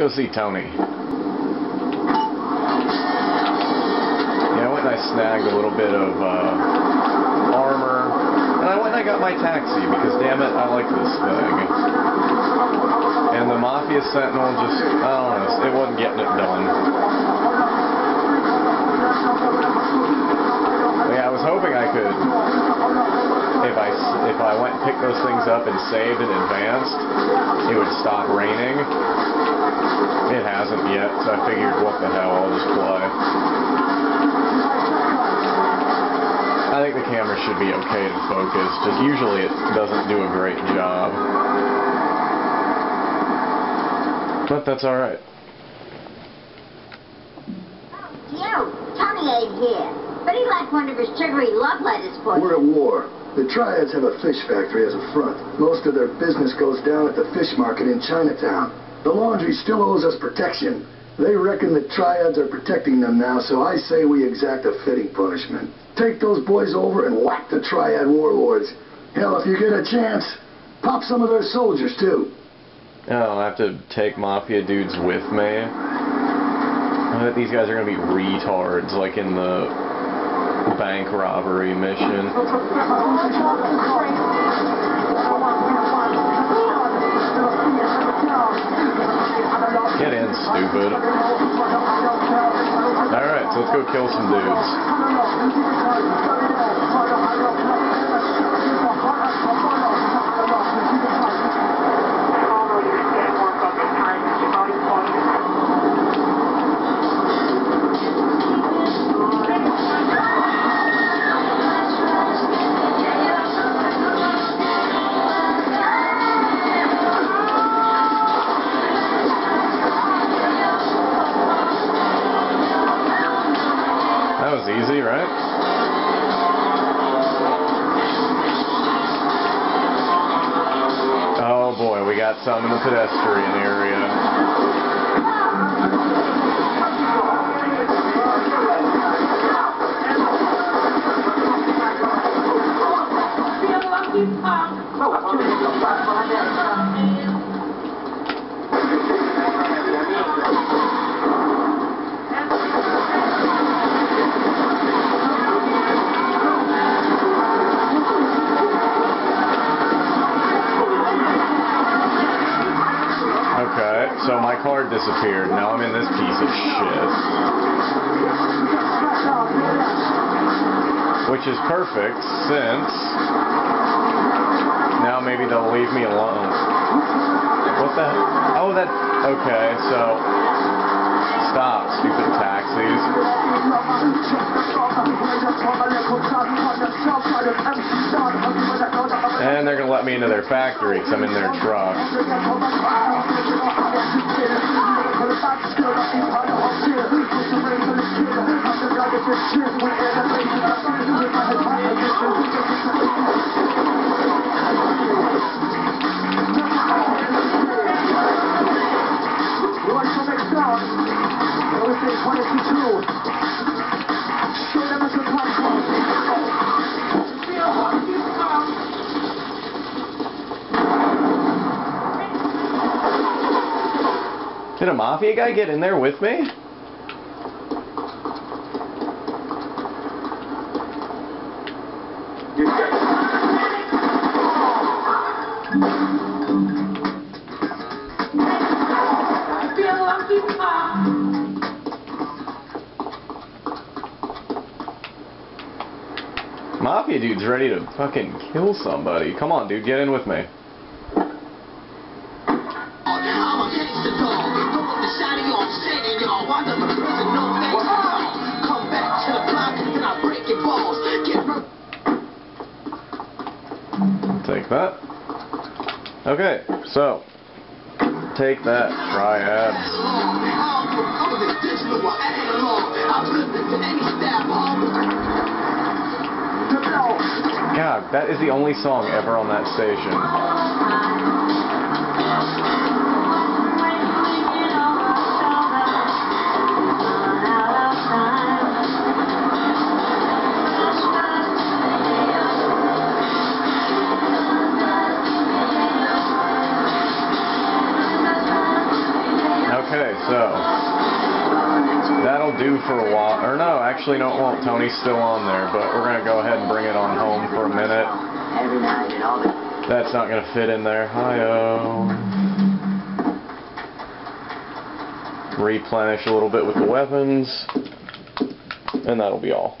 go see Toni. Yeah, I went and I snagged a little bit of uh, armor, and I went and I got my taxi because damn it, I like this thing. And the Mafia Sentinel just, I don't know, it wasn't getting it done. Yeah, I was hoping I could, if I, if I went and picked those things up and saved in advance, it would stop raining. It hasn't yet, so I figured, what the hell, I'll just play. I think the camera should be okay to focus, just usually it doesn't do a great job. But that's alright. You! Toni ain't here. But he left one of his sugary love letters for We're at war. The Triads have a fish factory as a front. Most of their business goes down at the fish market in Chinatown. The laundry still owes us protection. They reckon the Triads are protecting them now, so I say we exact a fitting punishment. Take those boys over and whack the Triad warlords. Hell, if you get a chance, pop some of their soldiers, too. Oh, I have to take Mafia dudes with me. I bet these guys are gonna be retards, like in the bank robbery mission. Get in, stupid. Alright, so let's go kill some dudes. Some in the pedestrian area. So my card disappeared. Now I'm in this piece of shit. Which is perfect since now maybe they'll leave me alone. What the? Oh, that. Okay, so stop, stupid taxis. And they're gonna let me into their factory because I'm in their truck. A mafia guy get in there with me? Mafia dude's ready to fucking kill somebody. Come on, dude, get in with me. That. Okay, so take that, triad. God, that is the only song ever on that station. Okay, so that'll do for a while. Or no, actually, no, it won't. Toni's still on there, but we're gonna go ahead and bring it on home for a minute. That's not gonna fit in there. Hi-oh. Replenish a little bit with the weapons, and that'll be all.